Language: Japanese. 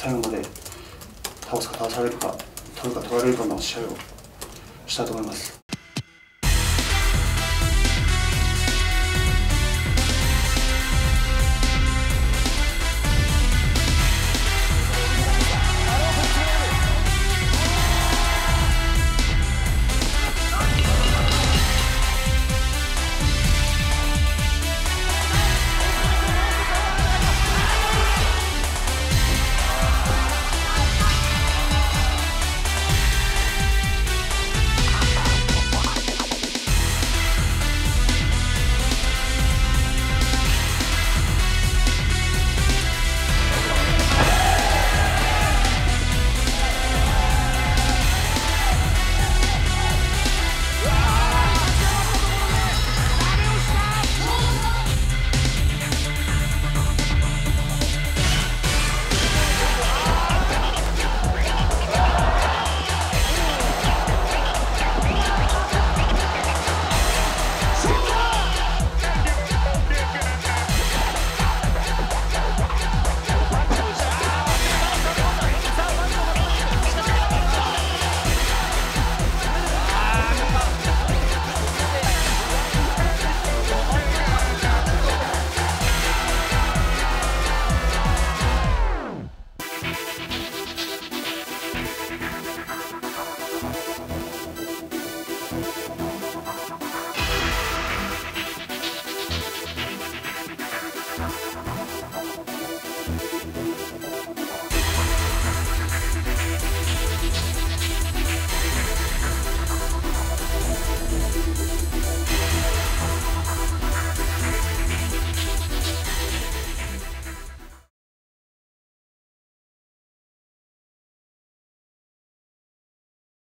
最後まで倒すか倒されるか取るか取られるかの試合をしたいと思います。